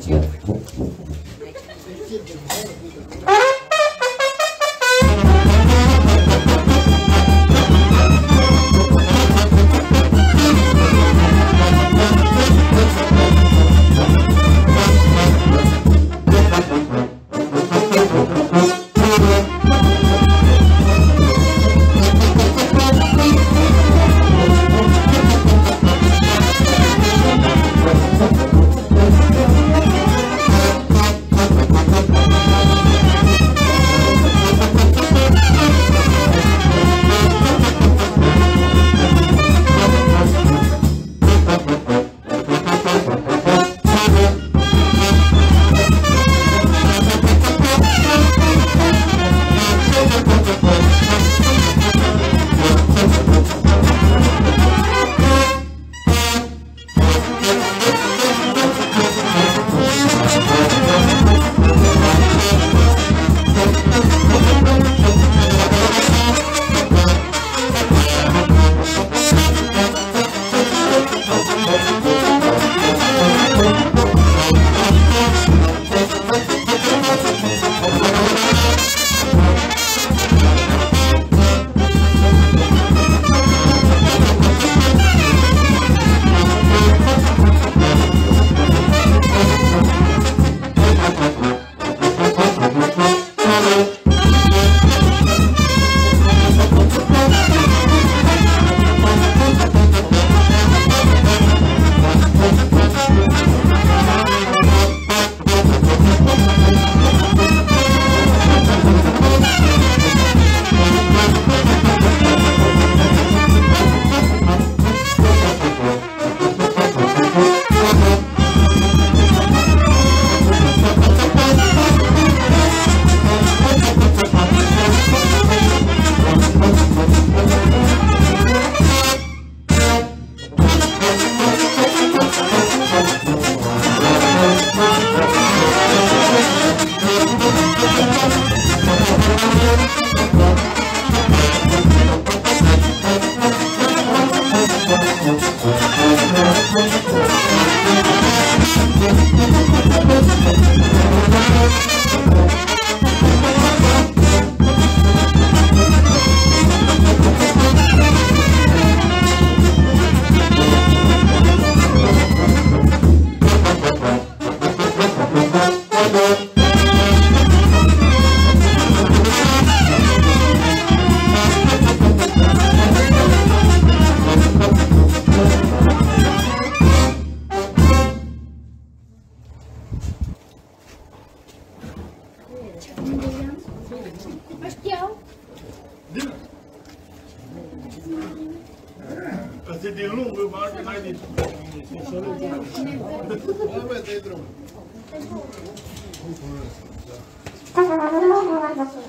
지금도 그. este din lungă, mă arde, haideți. Hai, băi, dai drumul. Thank you.